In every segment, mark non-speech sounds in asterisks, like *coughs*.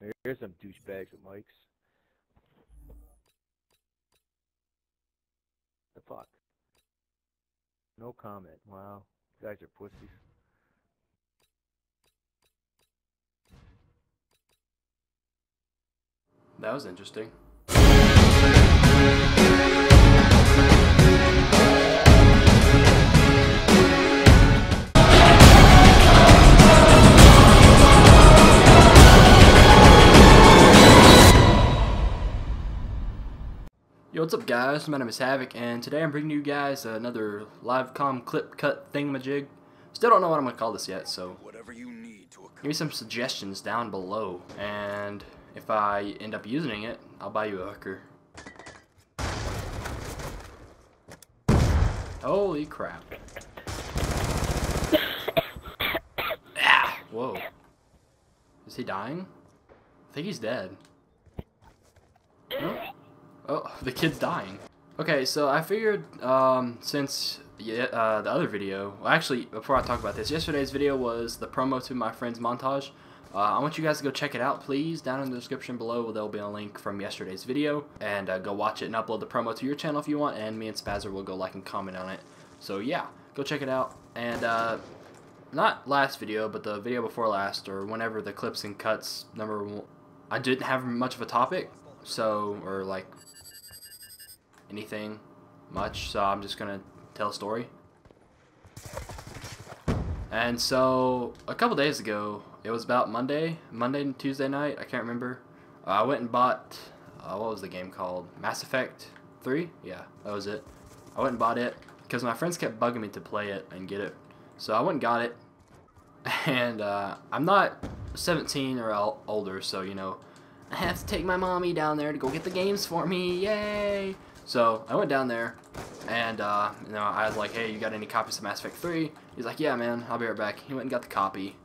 Here's some douchebags at Mike's. The fuck? No comment. Wow. You guys are pussies. That was interesting. Yo, what's up guys? My name is Havok, and today I'm bringing you guys another live com clip cut thingamajig. Still don't know what I'm to call this yet, so Whatever you need to give me some suggestions down below, and if I end up using it, I'll buy you a hooker. Holy crap. *coughs* ah! Whoa. Is he dying? I think he's dead. Oh, the kid's dying. Okay, so I figured um, since uh, the other video, well, actually, before I talk about this, yesterday's video was the promo to my friend's montage. Uh, I want you guys to go check it out, please. Down in the description below, there'll be a link from yesterday's video, and uh, go watch it and upload the promo to your channel if you want, and me and Spazzer will go like and comment on it. So yeah, go check it out. And uh, not last video, but the video before last, or whenever the clips and cuts number one, I didn't have much of a topic, so or like anything much, so I'm just gonna tell a story. And so a couple days ago, it was about Monday, Monday and Tuesday night, I can't remember. I went and bought, uh, what was the game called? Mass Effect 3? Yeah, that was it. I went and bought it because my friends kept bugging me to play it and get it. So I went and got it. *laughs* And uh, I'm not 17 or older, so you know, I have to take my mommy down there to go get the games for me. Yay! So I went down there, and uh, you know, I was like, "Hey, you got any copies of Mass Effect 3?" He's like, "Yeah, man, I'll be right back." He went and got the copy,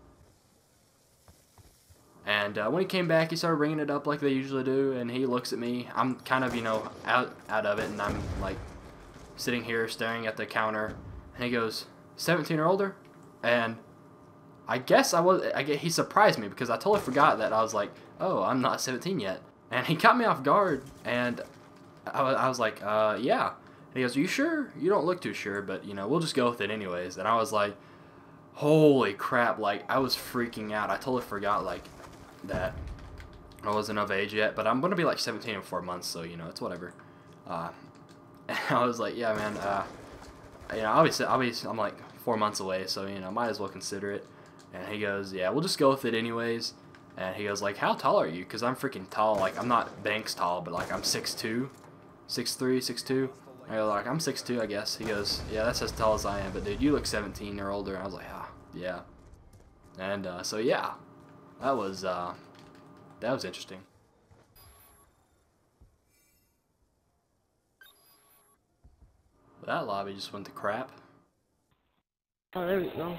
and uh, when he came back, he started bringing it up like they usually do, and he looks at me. I'm kind of, you know, out out of it, and I'm like sitting here staring at the counter, and he goes, "17 or older," and I guess I was. I get he surprised me because I totally forgot that I was like, "Oh, I'm not 17 yet," and he caught me off guard, and I, I was like, uh, "Yeah." And he goes, Are "You sure? You don't look too sure, but you know, we'll just go with it anyways." And I was like, "Holy crap!" Like I was freaking out. I totally forgot like that I wasn't of age yet, but I'm gonna be like 17 in four months, so you know, it's whatever. Uh, *laughs* and I was like, "Yeah, man. Uh, you know, obviously, obviously, I'm like four months away, so you know, might as well consider it." And he goes, yeah, we'll just go with it anyways. And he goes, like, how tall are you? Because I'm freaking tall. Like, I'm not Banks tall, but, like, I'm 6'2", 6'3", 6'2". I go, like, I'm six two, I guess. He goes, yeah, that's as tall as I am. But, dude, you look 17 or older. And I was like, ah, yeah. And, uh, so, yeah. That was, uh, that was interesting. That lobby just went to crap. Oh, there we go.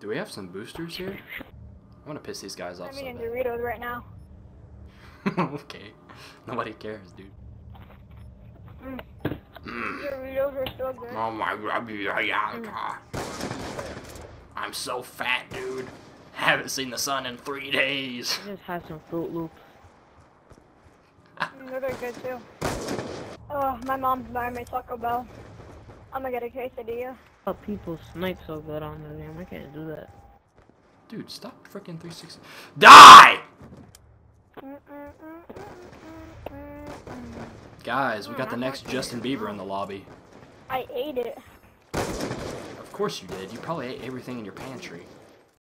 Do we have some boosters here? I want to piss these guys off I'm eating. Doritos right now. *laughs* okay. Nobody cares, dude. Mm. Mm. Doritos are so good. Oh my god. I'm so fat, dude. Haven't seen the sun in three days. I just had some Froot Loops. *laughs* Mm, They're good too. Oh, my mom's buying me Taco Bell. I'm gonna get a quesadilla. How people snipe so good on the game? I can't do that. Dude, stop freaking 360. Die! Guys, we got the next Justin Bieber in the lobby. I ate it. Of course you did. You probably ate everything in your pantry.